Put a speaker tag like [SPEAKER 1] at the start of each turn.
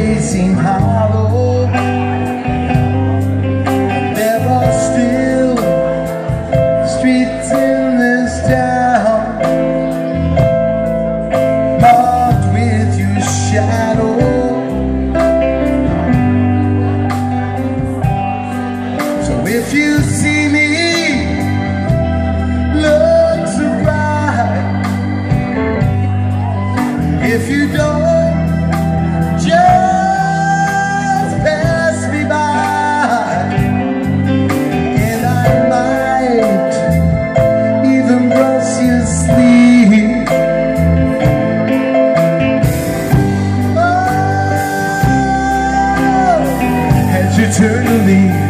[SPEAKER 1] days seem hollow. There are still streets in this town Marked with your shadow. So if you see me Look to right If you don't eternally.